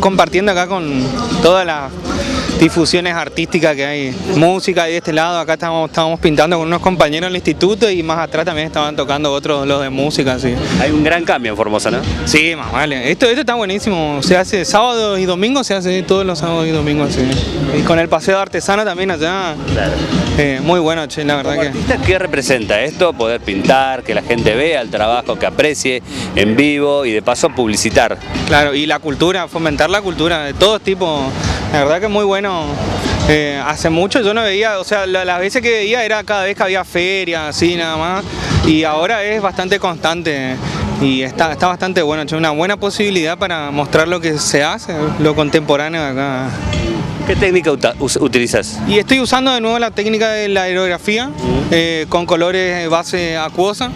Compartiendo acá con todas las difusiones artísticas que hay, música y de este lado, acá estamos, estamos pintando con unos compañeros del instituto y más atrás también estaban tocando otros, los de música, sí. Hay un gran cambio en Formosa, ¿no? Sí, más vale. Esto, esto está buenísimo, se hace sábado y domingo, se hace todos los sábados y domingos, sí. Y con el paseo artesano también allá, Claro. eh, muy bueno, che, la verdad Como que... artista, ¿qué representa esto? Poder pintar, que la gente vea el trabajo, que aprecie en vivo y de paso publicitar. Claro, y la cultura, fomentar la cultura de todo tipo. La verdad que es muy bueno. Eh, hace mucho yo no veía, o sea, la- las veces que veía era cada vez que había feria, así nada más. Y ahora es bastante constante y está, está bastante bueno. Es una buena posibilidad para mostrar lo que se hace, lo contemporáneo de acá. ¿Qué técnica utilizas? Y estoy usando de nuevo la técnica de la aerografía eh, con colores base acuosa,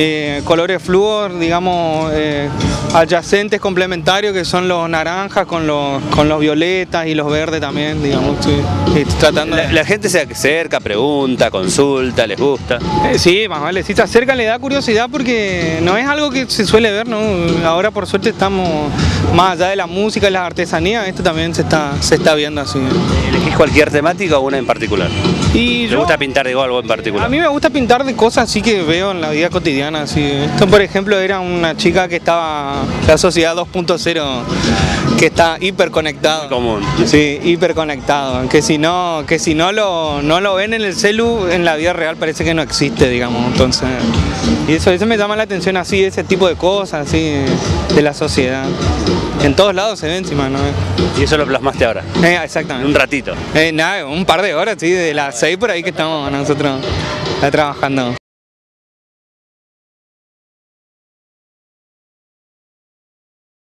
eh, colores flúor, digamos, eh, adyacentes, complementarios, que son los naranjas con los, con los violetas y los verdes también, digamos. sí. Tratando de- La, la gente se acerca, pregunta, consulta, les gusta. Eh, Sí, más vale, si se acerca le da curiosidad porque no es algo que se suele ver, ¿no? Ahora por suerte estamos más allá de la música y las artesanías, esto también se está, se está viendo así. ¿Elegís cualquier temática o una en particular? Y ¿Te yo- gusta pintar digo, algo en particular? A mí me gusta pintar de cosas así que veo en la vida cotidiana. Así. Esto, por ejemplo, era una chica que estaba, la sociedad 2.0, que está hiperconectado. común. Sí, hiperconectado. Que si no, que si no lo, no lo ven en el celu, en la vida real parece que no existe, digamos. Entonces, y eso, eso me llama la atención así, ese tipo de cosas así de la sociedad. En todos lados se ve encima, ¿no? Y eso lo plasmaste ahora, Eh, en exactamente. un ratito. Eh, nada, un par de horas, sí, de las seis por ahí que estamos nosotros eh, trabajando.